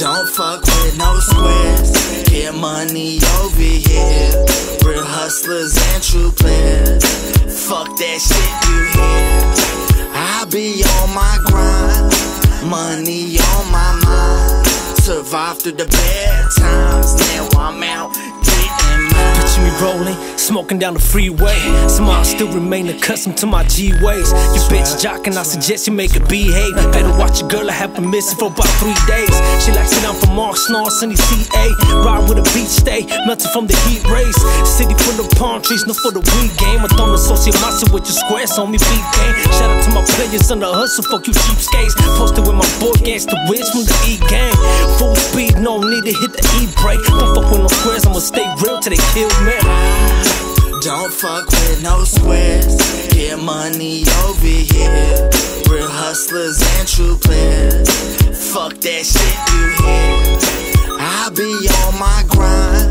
Don't fuck with no squares. Get money over here. Real hustlers and true players. Fuck that shit you hear. I be on my grind. Money on my mind. Survive through the bad times. Now I'm out rolling, smoking down the freeway. Somehow I still remain accustomed to my G ways. You bitch jocking, I suggest you make it behave. Better watch your girl, I have been missing for about three days. She likes it down from Mark Snarl, Sunny CA. Ride with a beach stay, melting from the heat rays. City full of palm trees, no for the weed game. I don't associate myself with your squares on me beat game. Shout out to my players on the hustle, fuck you cheapskates. Posted with my boy Gangsta Wish from the E gang. To hit the E brake. Don't fuck with no squares, I'ma stay real till they kill me. Don't fuck with no squares. Get money over here. Real hustlers and true players. Fuck that shit you hear. I be on my grind.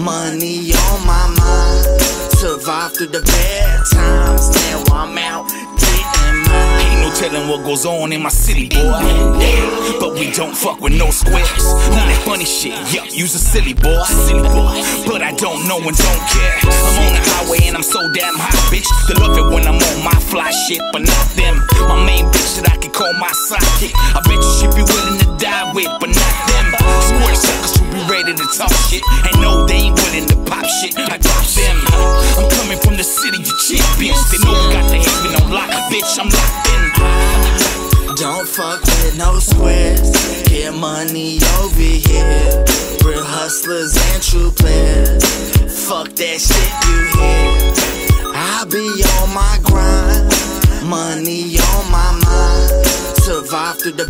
Money on my mind. Survive through the bad times. Telling what goes on in my city, boy. But we don't fuck with no squares. All that funny shit, yup, you's a silly boy. Silly boy. But I don't know and don't care. I'm on the highway and I'm so damn hot, bitch. They love it when I'm on my fly shit, but not them. My main bitch that I can call my sidekick. I bet you she'd be willing to die with, but not them. Square suckers who be ready to talk shit. And no, they ain't willing to pop shit. I got them. I'm coming from the city of champions. They know we got the haven on lock, bitch. I'm locked fuck with no squares. Get money over here. Real hustlers and true players. Fuck that shit you hear. I be on my grind. Money on my mind. Survive through the